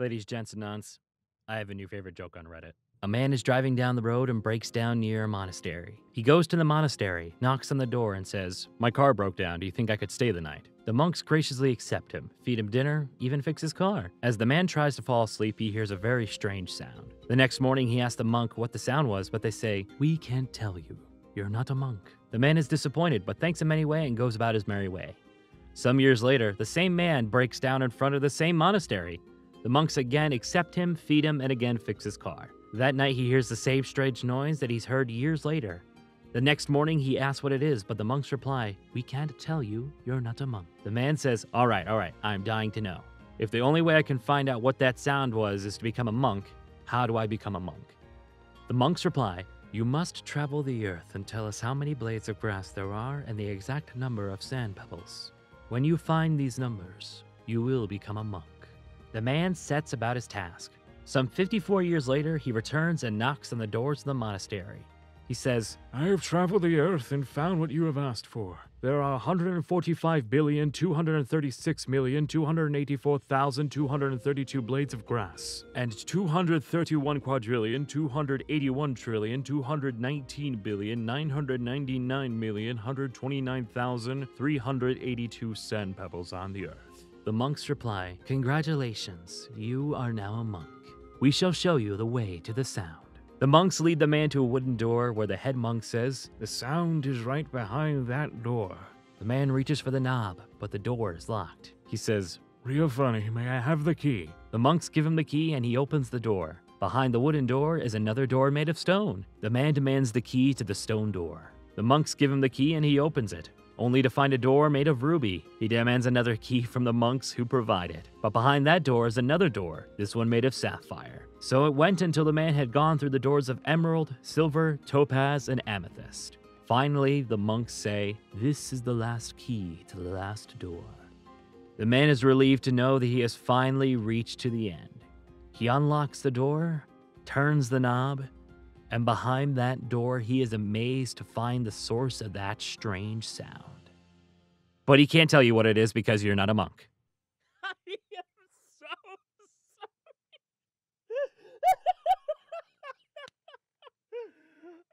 Ladies, gents, and nuns, I have a new favorite joke on Reddit. A man is driving down the road and breaks down near a monastery. He goes to the monastery, knocks on the door, and says, My car broke down. Do you think I could stay the night? The monks graciously accept him, feed him dinner, even fix his car. As the man tries to fall asleep, he hears a very strange sound. The next morning, he asks the monk what the sound was, but they say, We can't tell you. You're not a monk. The man is disappointed, but thanks him anyway and goes about his merry way. Some years later, the same man breaks down in front of the same monastery. The monks again accept him, feed him, and again fix his car. That night, he hears the same strange noise that he's heard years later. The next morning, he asks what it is, but the monks reply, We can't tell you, you're not a monk. The man says, All right, all right, I'm dying to know. If the only way I can find out what that sound was is to become a monk, how do I become a monk? The monks reply, You must travel the earth and tell us how many blades of grass there are and the exact number of sand pebbles. When you find these numbers, you will become a monk. The man sets about his task. Some 54 years later, he returns and knocks on the doors of the monastery. He says, I have traveled the earth and found what you have asked for. There are 145,236,284,232 blades of grass, and 231 quadrillion, 281 trillion, 219 billion, 999 million, 129,382 sand pebbles on the earth. The monks reply, Congratulations, you are now a monk. We shall show you the way to the sound. The monks lead the man to a wooden door where the head monk says, The sound is right behind that door. The man reaches for the knob, but the door is locked. He says, Real funny, may I have the key? The monks give him the key and he opens the door. Behind the wooden door is another door made of stone. The man demands the key to the stone door. The monks give him the key and he opens it, only to find a door made of ruby. He demands another key from the monks who provide it. But behind that door is another door, this one made of sapphire. So it went until the man had gone through the doors of emerald, silver, topaz, and amethyst. Finally, the monks say, This is the last key to the last door. The man is relieved to know that he has finally reached to the end. He unlocks the door, turns the knob, and behind that door, he is amazed to find the source of that strange sound. But he can't tell you what it is because you're not a monk. I am so sorry.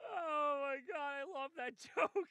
oh my god, I love that joke.